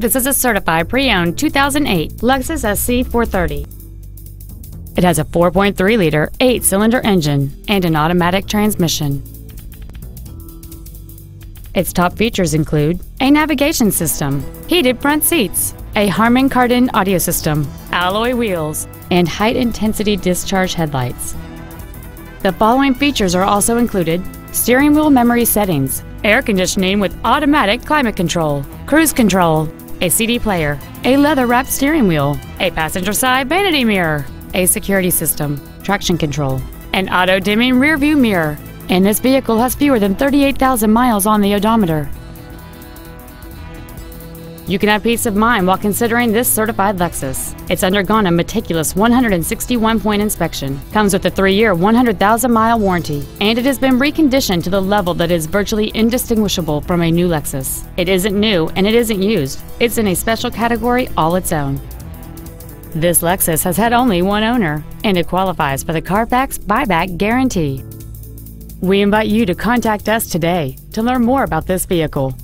This is a certified pre-owned 2008 Lexus SC 430. It has a 4.3-liter, eight-cylinder engine and an automatic transmission. Its top features include a navigation system, heated front seats, a Harman Kardon audio system, alloy wheels, and high-intensity discharge headlights. The following features are also included steering wheel memory settings, air conditioning with automatic climate control, cruise control, a CD player, a leather-wrapped steering wheel, a passenger side vanity mirror, a security system, traction control, an auto-dimming rearview mirror, and this vehicle has fewer than 38,000 miles on the odometer. You can have peace of mind while considering this certified Lexus. It's undergone a meticulous 161-point inspection, comes with a 3-year, 100,000-mile warranty, and it has been reconditioned to the level that is virtually indistinguishable from a new Lexus. It isn't new and it isn't used. It's in a special category all its own. This Lexus has had only one owner, and it qualifies for the Carfax buyback guarantee. We invite you to contact us today to learn more about this vehicle.